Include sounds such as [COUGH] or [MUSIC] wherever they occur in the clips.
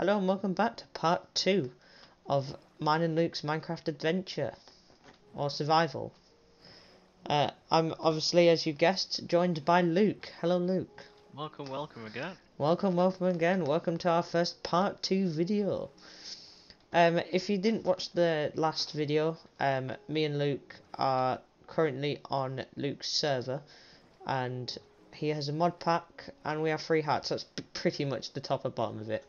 Hello and welcome back to part two of mine and Luke's Minecraft adventure or survival. Uh, I'm obviously, as you guessed, joined by Luke. Hello, Luke. Welcome, welcome again. Welcome, welcome again. Welcome to our first part two video. Um, if you didn't watch the last video, um, me and Luke are currently on Luke's server, and he has a mod pack, and we have three hats. That's pretty much the top and bottom of it.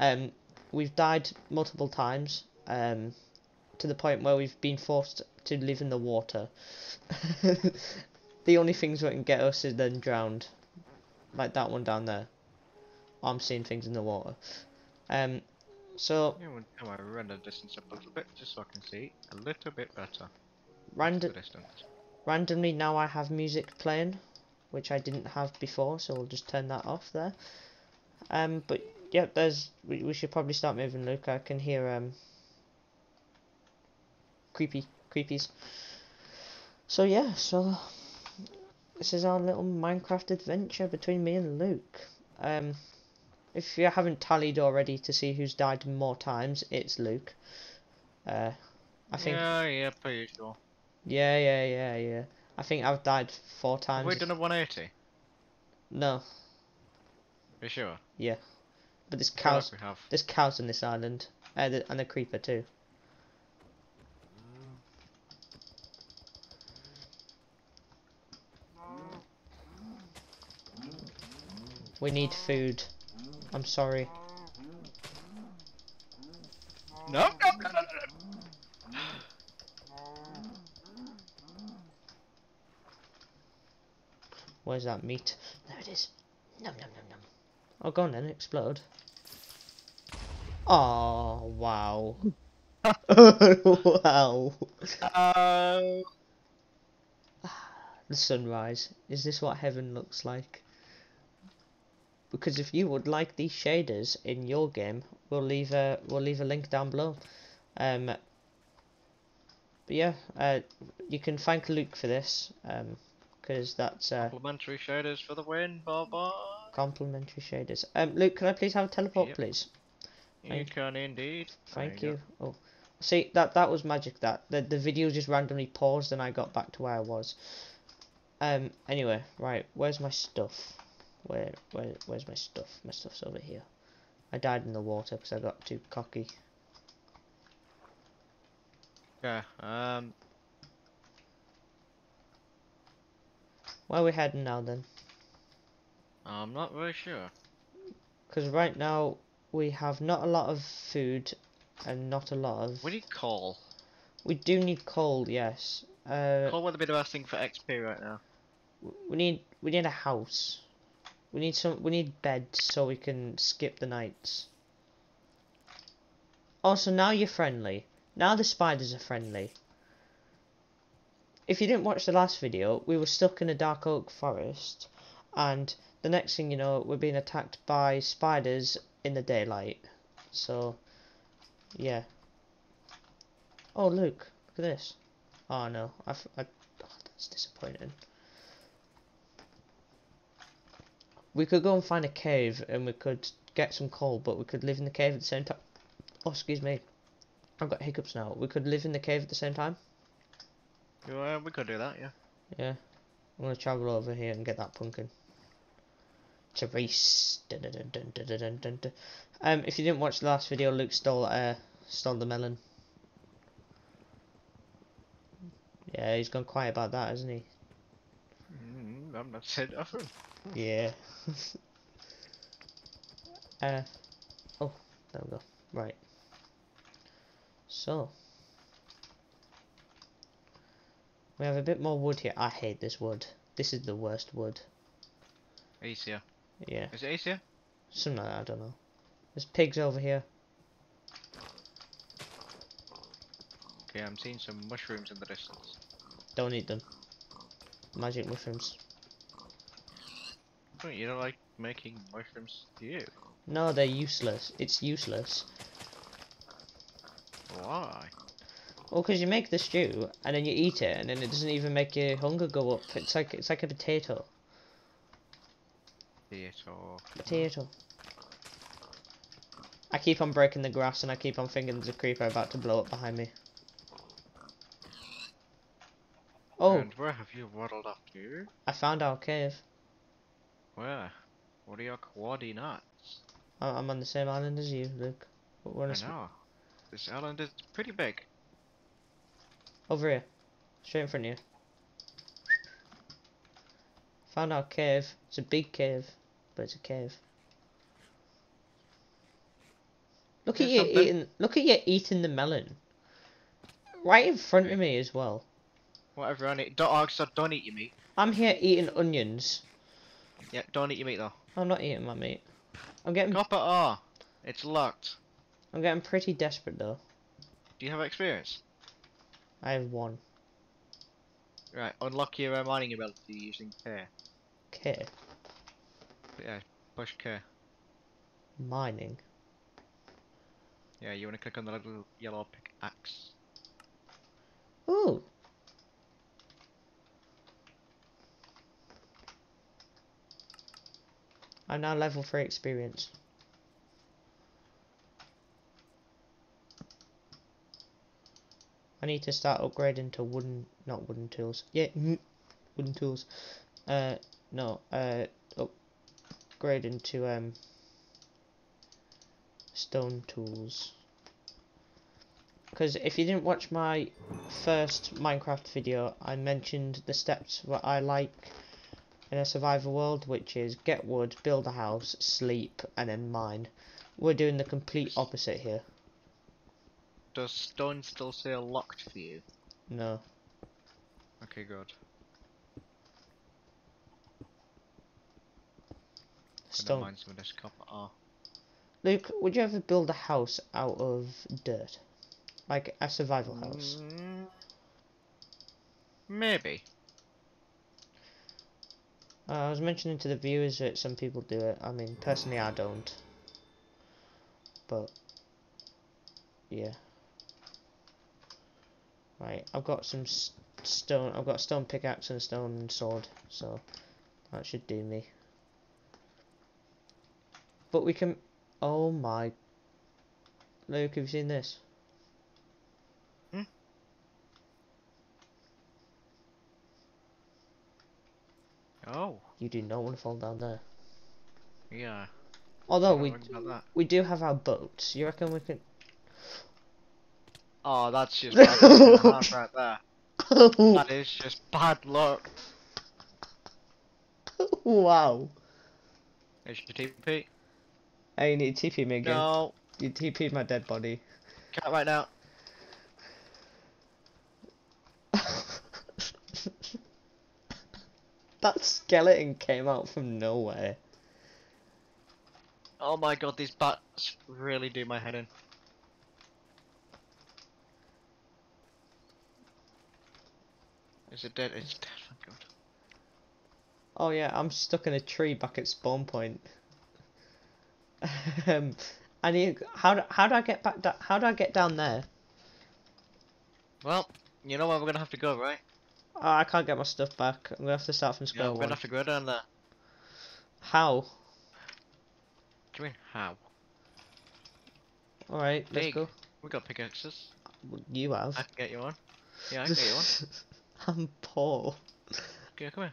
Um, we've died multiple times, um, to the point where we've been forced to live in the water. [LAUGHS] the only things that can get us is then drowned, like that one down there. I'm seeing things in the water. Um, so Yeah, we'll turn my render distance up a little bit just so I can see a little bit better. random. Distance. randomly now I have music playing, which I didn't have before, so I'll just turn that off there. Um, but yeah, there's we, we should probably start moving, Luke. I can hear um creepy creepies. So yeah, so this is our little Minecraft adventure between me and Luke. Um, if you haven't tallied already to see who's died more times, it's Luke. Uh, I think Yeah, yeah, per usual. yeah, yeah, yeah, yeah. I think I've died four Have times. we done a 180? No, You sure? But there's I feel cows. like we have. There's cows on this island, uh, the, and a creeper too. We need food. I'm sorry. No, no, no, no, no. Where's that meat? There it is. Nom nom nom nom. Oh, go on then, explode. Oh, wow. [LAUGHS] wow. Oh. The sunrise. Is this what heaven looks like? Because if you would like these shaders in your game, we'll leave a we'll leave a link down below. Um. But yeah, uh, you can thank Luke for this, um, because that's uh, Complementary shaders for the win, bye bye. Complimentary shaders. Um, Luke, can I please have a teleport, Yep. please? You Thank- can indeed. Thank go. you. Oh, see that that was magic. That the the video just randomly paused and I got back to where I was. Um. Anyway, right. Where's my stuff? Where where where's my stuff? My stuff's over here. I died in the water because I got too cocky. Yeah, um, Where are we heading now then? I'm not very sure. Because right now we have not a lot of food and not a lot of. We need coal. We do need coal, yes. Uh, Coal would be the best thing for XP right now. we need we need a house. We need some we need beds so we can skip the nights. Also now you're friendly. Now the spiders are friendly. If you didn't watch the last video, we were stuck in a dark oak forest and the next thing you know we're being attacked by spiders in the daylight. So yeah. Oh look, look at this. Oh no, I, f- I- oh, that's disappointing. We could go and find a cave and we could get some coal, but we could live in the cave at the same time. Oh, excuse me. I've got hiccups now. We could live in the cave at the same time. Yeah, we could do that, yeah. Yeah. I'm gonna travel over here and get that pumpkin to race. Dun, dun, dun, um, if you didn't watch the last video, Luke stole uh, stole the melon. Yeah, he's gone quiet about that, hasn't he? Mm, I'm not said nothing. Yeah. [LAUGHS] uh, oh, there we go. Right. So. We have a bit more wood here. I hate this wood. This is the worst wood. Easier. Yeah. Is it easier? Something like that, I don't know. There's pigs over here. Okay, I'm seeing some mushrooms in the distance. Don't eat them. Magic mushrooms. Wait, you don't like making mushrooms, do you? No, they're useless. It's useless. Why? Well, because you make the stew and then you eat it, and then it doesn't even make your hunger go up. It's like it's like a potato. Theatre. Potato. I keep on breaking the grass and I keep on thinking there's a creeper about to blow up behind me. Oh, And where have you waddled off to? I found our cave. Where? What are your coordinates? I- I'm on the same island as you, Luke. We're I know. This island is pretty big. Over here. Straight in front of you. Found our cave. It's a big cave, but it's a cave. Look at you something- eating. Look at you eating the melon. Right in front of me as well. Whatever I need. Don't, oh, don't eat your meat. I'm here eating onions. Yeah, don't eat your meat though. I'm not eating my meat. I'm getting. Copper R. It's locked. I'm getting pretty desperate though. Do you have experience? I have one. Right, unlock your uh, mining ability using K. K. Yeah, push K. Mining. Yeah, you want to click on the little yellow pickaxe. Ooh. I'm now level 3 experience. I need to start upgrading to wooden, not wooden tools. Yeah, [LAUGHS] wooden tools. Uh, no, uh, upgrading to, um, stone tools. Because if you didn't watch my first Minecraft video, I mentioned the steps that I like in a survival world, which is get wood, build a house, sleep, and then mine. We're doing the complete opposite here. Does stone still say locked for you? No. Okay, good. Stone. of this copper. Luke, would you ever build a house out of dirt? Like a survival house? Mm, maybe. Uh, I was mentioning to the viewers that some people do it. I mean, personally, I don't. But, yeah. Right, I've got some stone. I've got a stone pickaxe and a stone sword, so that should do me. But we can. Oh my. Luke, have you seen this? Hmm? Oh, You do not want to fall down there. yeah. Although we worry about that. we do have our boats. You reckon we can? Oh, that's just [LAUGHS] bad luck right there. That is just bad luck. [LAUGHS] wow. Is your TP? Hey, you need to TP me again. No, You TP'd my dead body. can't right now. [LAUGHS] that skeleton came out from nowhere. Oh my god, these bats really do my head in. Is it dead? It's dead. Oh yeah, I'm stuck in a tree back at spawn point. Um, I need. How do, how do I get back? Da- how do I get down there? Well, you know where we're gonna have to go, right? Oh, I can't get my stuff back. I'm gonna have to start from Yeah, square we're one. gonna have to go down there. How? What do you mean, how? All right, let's go. We got pickaxes. You have. I can get you one. Yeah, I can get you one. [LAUGHS] I'm poor. Okay, come here.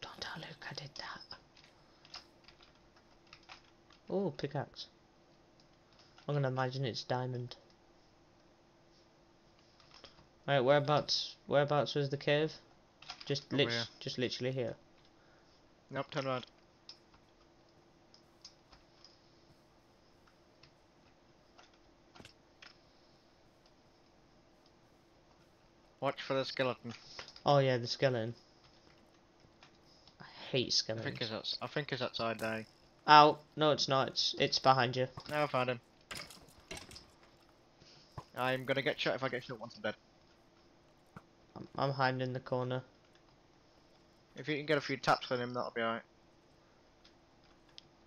Don't tell Luke I did that. Oh, pickaxe. I'm gonna imagine it's diamond. Right, whereabouts? Whereabouts was the cave? Just Over lit, here. just literally here. Nope, turn around. Watch for the skeleton. Oh yeah, the skeleton. I hate I think skeletons. it's outs- I think it's outside there. Ow! No, it's not. It's it's behind you. Now I found him. I'm gonna get shot if I get shot once I'm dead. I'm, I'm hiding in the corner. If you can get a few taps on him, that'll be alright.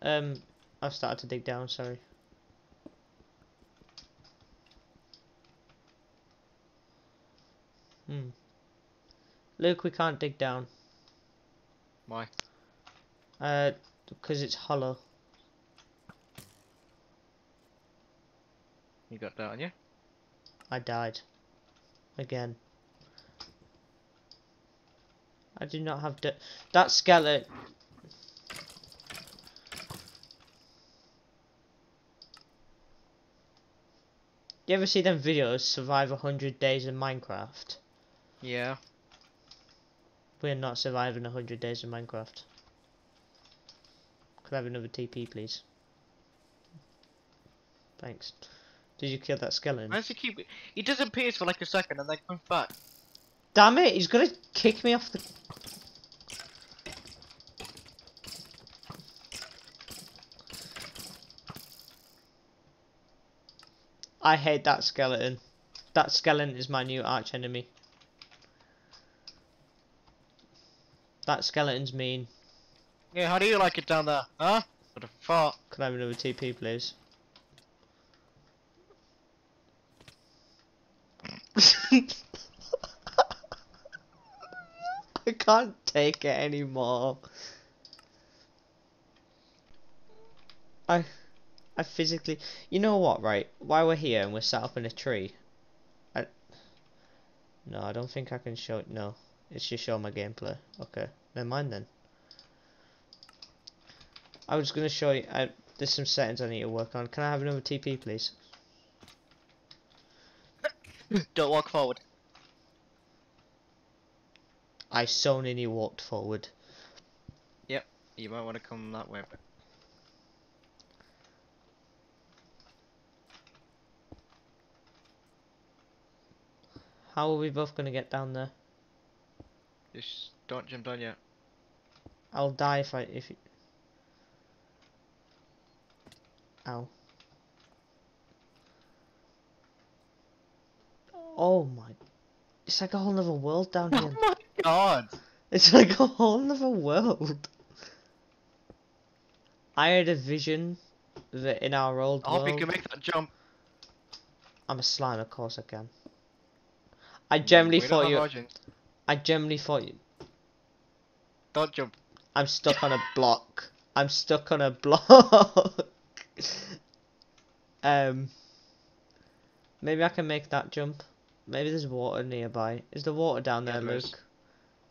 Um, I've started to dig down. Sorry. Hmm. Luke, we can't dig down. Why? Uh, because it's hollow. You got that on you? I died. Again. I do not have the that skeleton. You ever see them videos survive a hundred days in Minecraft? Yeah. We're not surviving a hundred days in Minecraft. Could I have another TP, please? Thanks. Did you kill that skeleton? Why does he keep? He disappears for like a second and then comes back. Damn it! He's gonna kick me off the. I hate that skeleton. That skeleton is my new arch enemy. That skeleton's mean. Yeah, how do you like it down there? Huh? What a fart. Could I have another TP, please? [LAUGHS] I can't take it anymore. I, I physically, you know what, right? While we're here and we're sat up in a tree, I, no, I don't think I can show it. No, it's just show my gameplay. Okay, never mind then. I was gonna show you. I, there's some settings I need to work on. Can I have another TP, please? [COUGHS] Don't walk forward. I so nearly walked forward. Yep, you might want to come that way. But How are we both gonna get down there? just don't jump down yet. I'll die if I if. You... Ow. Oh my! It's like a whole other world down here. Oh here. my god! It's like a whole other world. I had a vision that in our old I hope you can make that jump. I'm a slime. Of course I can. I generally thought you. origins. I generally thought you. Don't jump. I'm stuck on a block. I'm stuck on a block. [LAUGHS] um. Maybe I can make that jump. Maybe there's water nearby. Is there water down Yeah, there, there is. Luke?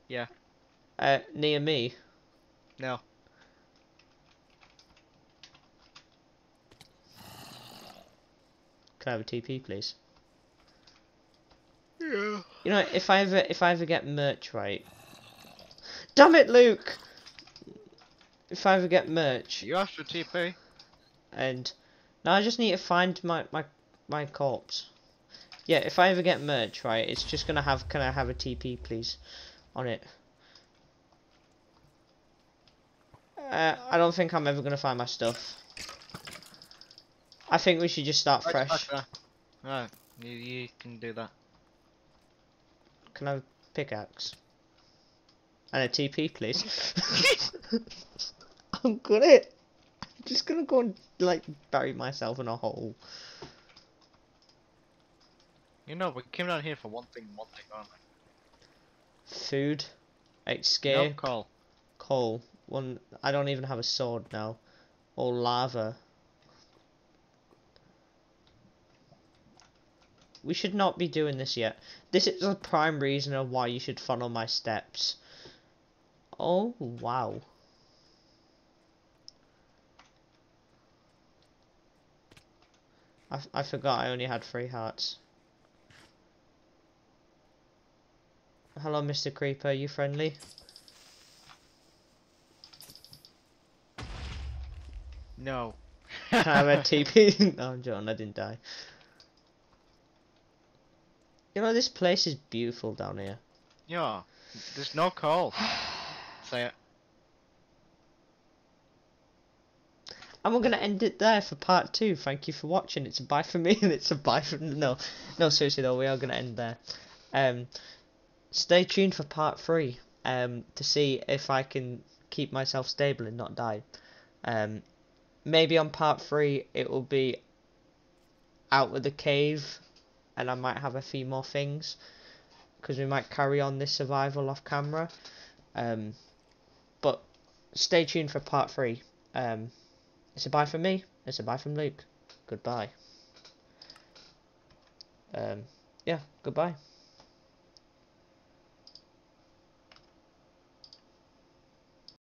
Yeah. Uh, near me. No. Can I have a TP, please? Yeah. You know, if I ever if I ever get merch right. Damn it, Luke! If I ever get merch You asked for TP. and now I just need to find my my my corpse. Yeah, if I ever get merch right, it's just gonna have. Can I have a TP, please, on it? Uh, I don't think I'm ever gonna find my stuff. I think we should just start Right, fresh. Right. You, you can do that. Can I have a pickaxe? And a TP, please. [LAUGHS] I'm gonna. I'm just gonna go and like bury myself in a hole. You know, we came down here for one thing, one thing only. Food, No escape, call. coal. One. I don't even have a sword now. Or lava. We should not be doing this yet. This is the prime reason of why you should follow my steps. Oh wow. I, f- I forgot I only had three hearts. Hello, Mr. Creeper. Are You friendly? No. I a [LAUGHS] TP? no, I'm joking. I didn't die. You know, this place is beautiful down here. Yeah. There's no call. [SIGHS] [LAUGHS] Say it. And we're going to end it there for part two. Thank you for watching. It's a bye for me [LAUGHS] and it's a bye for... No, no, seriously though, we are going to end there. Um, stay tuned for part three um, to see if I can keep myself stable and not die. Um, maybe on part three it will be out of the cave, and I might have a few more things because we might carry on this survival off camera. Um, stay tuned for part three. Um, it's a bye from me. It's a bye from Luke. Goodbye. Um, yeah, goodbye.